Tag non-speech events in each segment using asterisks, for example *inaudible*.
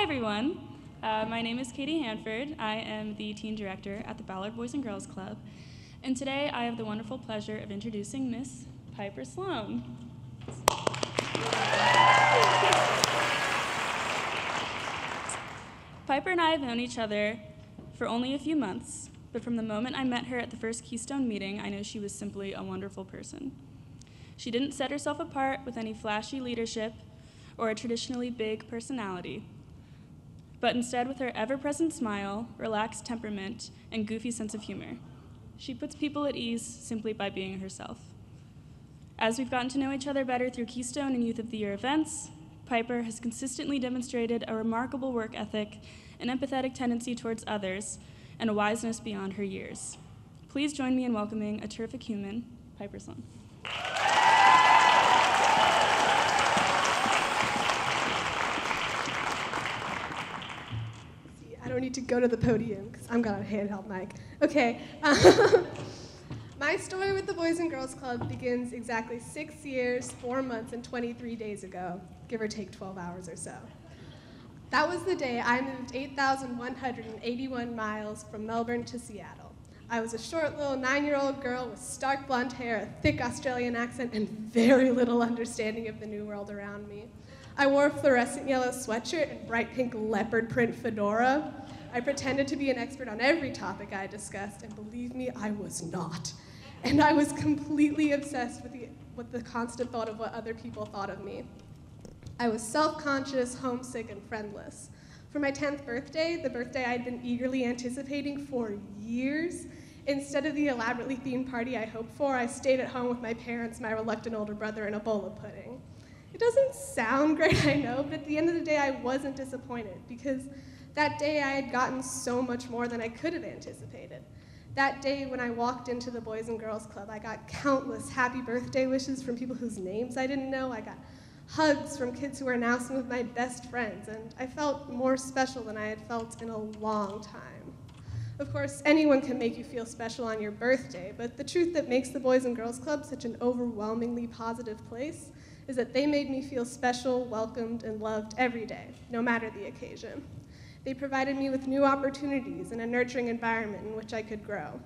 Hi, everyone. Uh, my name is Katie Hanford. I am the teen director at the Ballard Boys and Girls Club. And today I have the wonderful pleasure of introducing Miss Piper Sloan. Piper and I have known each other for only a few months, but from the moment I met her at the first Keystone meeting, I knew she was simply a wonderful person. She didn't set herself apart with any flashy leadership or a traditionally big personality, but instead with her ever present smile, relaxed temperament, and goofy sense of humor. She puts people at ease simply by being herself. As we've gotten to know each other better through Keystone and Youth of the Year events, Piper has consistently demonstrated a remarkable work ethic, an empathetic tendency towards others, and a wiseness beyond her years. Please join me in welcoming a terrific human, Piper Sloan. Don't need to go to the podium because I'm got a handheld mic. Okay. *laughs* Um, my story with the Boys and Girls Club begins exactly six years, four months, and 23 days ago, give or take 12 hours or so. That was the day I moved 8,181 miles from Melbourne to Seattle. I was a short little nine year old girl with stark blonde hair, a thick Australian accent, and very little understanding of the new world around me. I wore a fluorescent yellow sweatshirt and bright pink leopard print fedora. I pretended to be an expert on every topic I discussed, and believe me, I was not. And I was completely obsessed with the, with the constant thought of what other people thought of me. I was self conscious, homesick, and friendless. For my 10th birthday, the birthday I'd been eagerly anticipating for years, instead of the elaborately themed party I hoped for, I stayed at home with my parents, my reluctant older brother, and a bowl of pudding. Doesn't sound *laughs* great, I know, but at the end of the day, I wasn't disappointed because that day I had gotten so much more than I could have anticipated. That day when I walked into the Boys and Girls Club, I got countless happy birthday wishes from people whose names I didn't know. I got hugs from kids who are now some of my best friends, and I felt more special than I had felt in a long time. Of course, anyone can make you feel special on your birthday, but the truth that makes the Boys and Girls Club such an overwhelmingly positive place is that they made me feel special, welcomed, and loved every day, no matter the occasion. They provided me with new opportunities and a nurturing environment in which I could grow.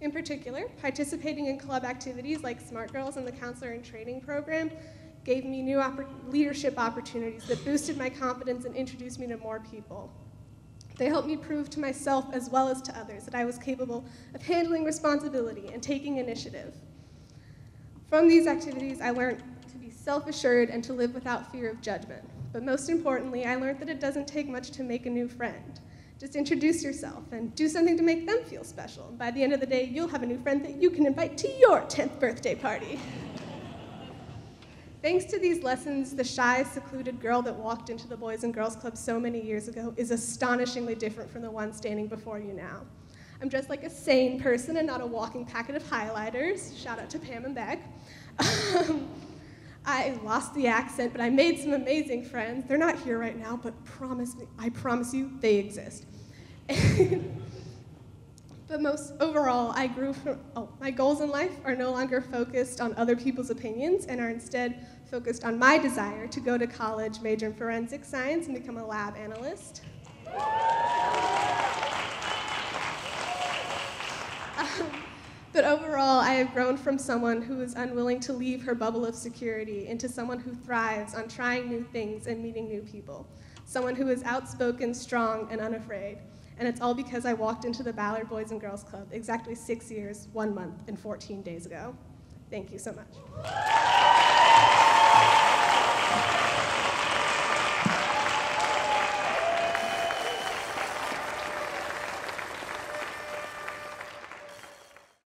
In particular, participating in club activities like Smart Girls and the Counselor in Training program gave me new oppor- leadership opportunities that boosted my confidence and introduced me to more people. They helped me prove to myself as well as to others that I was capable of handling responsibility and taking initiative. From these activities, I learned self assured and to live without fear of judgment. But most importantly, I learned that it doesn't take much to make a new friend. Just introduce yourself and do something to make them feel special. By the end of the day, you'll have a new friend that you can invite to your 10th birthday party. Thanks to these lessons, the shy, secluded girl that walked into the Boys and Girls Club so many years ago is astonishingly different from the one standing before you now. I'm dressed like a sane person and not a walking packet of highlighters. Shout out to Pam and Beck. *laughs* Um, I lost the accent, but I made some amazing friends. They're not here right now, but promise me, I promise you, they exist. *laughs* but most overall, I grew from, oh, my goals in life are no longer focused on other people's opinions and are instead focused on my desire to go to college, major in forensic science, and become a lab analyst. Um, but overall, I have grown from someone who is unwilling to leave her bubble of security into someone who thrives on trying new things and meeting new people. Someone who is outspoken, strong, and unafraid. And it's all because I walked into the Ballard Boys and Girls Club exactly six years, one month, and 14 days ago. Thank you so much.